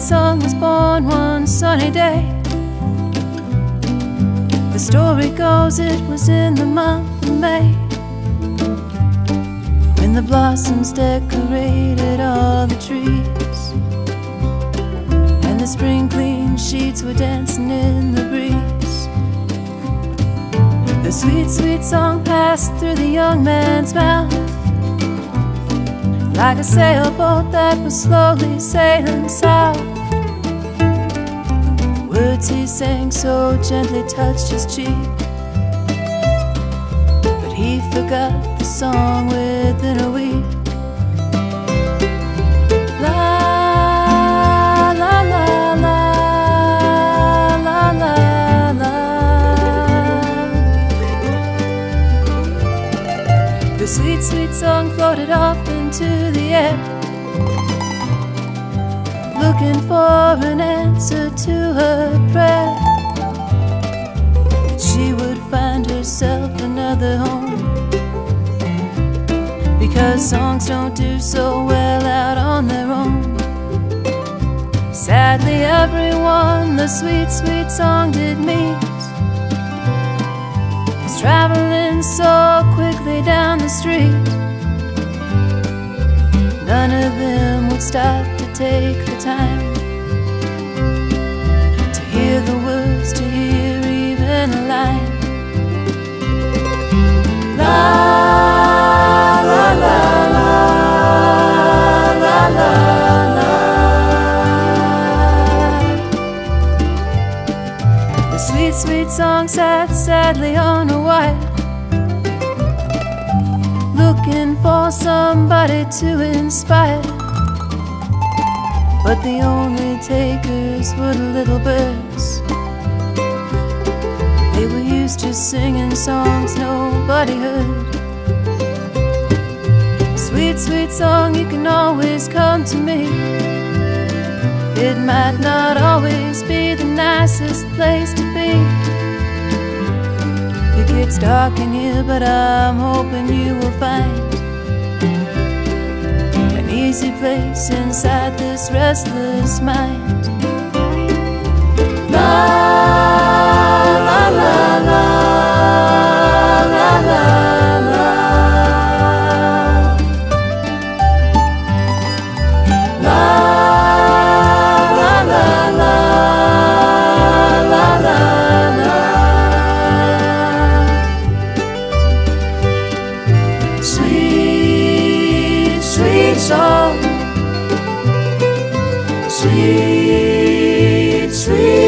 song was born one sunny day. The story goes it was in the month of May when the blossoms decorated all the trees and the spring clean sheets were dancing in the breeze. The sweet, sweet song passed through the young man's mouth like a sailboat that was slowly sailing south. The words he sang so gently touched his cheek, but he forgot the song within a week. Song floated off into the air, looking for an answer to her prayer. That she would find herself another home. Because songs don't do so well out on their own. Sadly, everyone the sweet, sweet song did meet was traveling so quickly down the street. None of them would stop to take the time to hear the words, to hear even a line. La la la la la la la. The sweet, sweet song sat sadly on a wire somebody to inspire. But the only takers were the little birds. They were used to singing songs nobody heard. Sweet, sweet song, you can always come to me. It might not always be the nicest place to be. It gets dark in here, but I'm hoping you will find easy place inside this restless mind. La Sweet, sweet.